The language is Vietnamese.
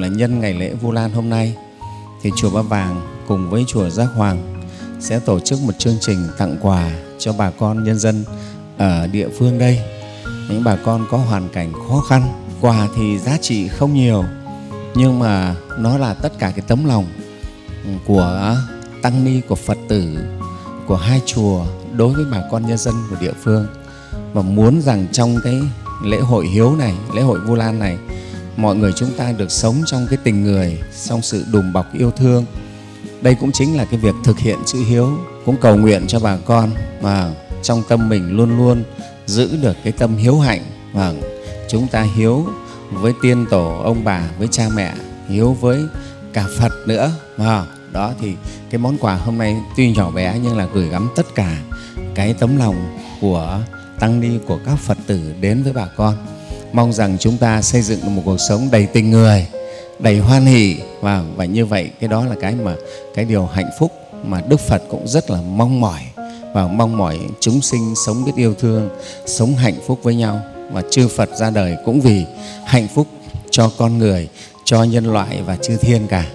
là nhân ngày lễ Vu Lan hôm nay thì chùa Ba Vàng cùng với chùa Giác Hoàng sẽ tổ chức một chương trình tặng quà cho bà con nhân dân ở địa phương đây. Những bà con có hoàn cảnh khó khăn, quà thì giá trị không nhiều nhưng mà nó là tất cả cái tấm lòng của tăng ni của Phật tử của hai chùa đối với bà con nhân dân của địa phương và muốn rằng trong cái lễ hội hiếu này, lễ hội Vu Lan này mọi người chúng ta được sống trong cái tình người, trong sự đùm bọc yêu thương. Đây cũng chính là cái việc thực hiện chữ hiếu, cũng cầu nguyện cho bà con mà trong tâm mình luôn luôn giữ được cái tâm hiếu hạnh. Và chúng ta hiếu với tiên tổ ông bà với cha mẹ hiếu với cả phật nữa. Mà đó thì cái món quà hôm nay tuy nhỏ bé nhưng là gửi gắm tất cả cái tấm lòng của tăng ni của các phật tử đến với bà con mong rằng chúng ta xây dựng một cuộc sống đầy tình người, đầy hoan hỷ. Và và như vậy, cái đó là cái mà, cái điều hạnh phúc mà đức phật cũng rất là mong mỏi. Và mong mỏi chúng sinh sống biết yêu thương, sống hạnh phúc với nhau. Và chư phật ra đời cũng vì hạnh phúc cho con người, cho nhân loại và chư thiên cả.